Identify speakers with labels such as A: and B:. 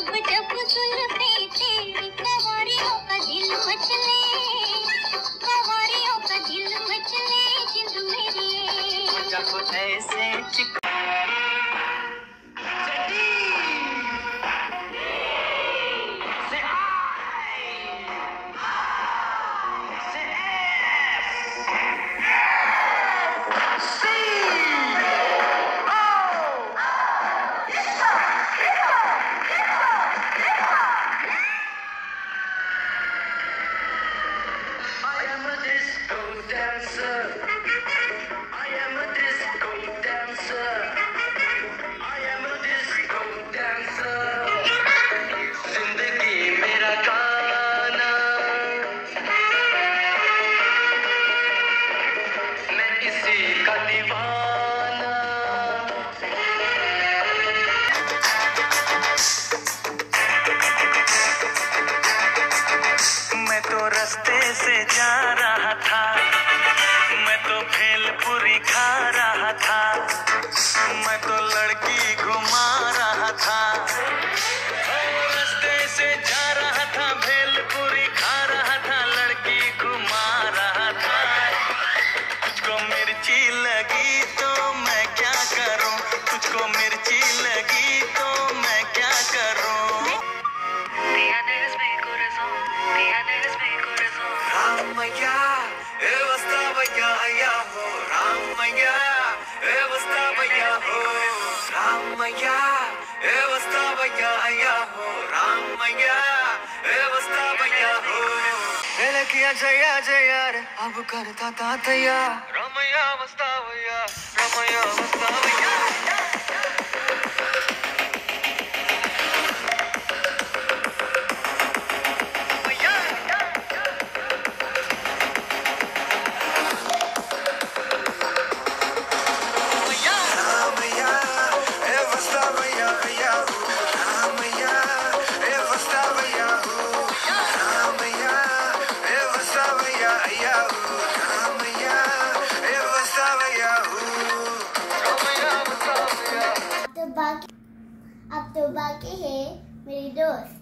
A: 舍不得付出的爱。
B: रास्ते से जा रहा था। मैं तो भेलपुरी खा रहा
C: ராமையா ஏவஸ்தாவையா யாவோ ராமையா ஏவஸ்தாவையா ஓ ராமையா ஏவஸ்தாவையா யாவோ ராமையா ஏவஸ்தாவையா ஓ வேலக்கியா ஜயா ஜயார் அபு கருத்தா தாத்தையா ரமையா வஸ்தாவையா ரமையா வஸ்தாவையா
D: बाकी अब तो बाकी है मेरी दोस्त।